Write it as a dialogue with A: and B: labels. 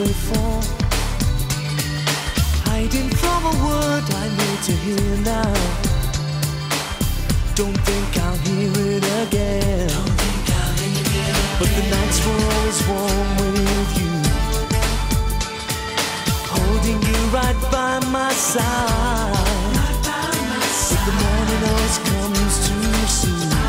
A: way for. Hiding from a word I need to hear now. Don't think I'll hear it again. But the nights were always warm with you. Holding you right by my side. Right by my side. But the morning always comes too soon.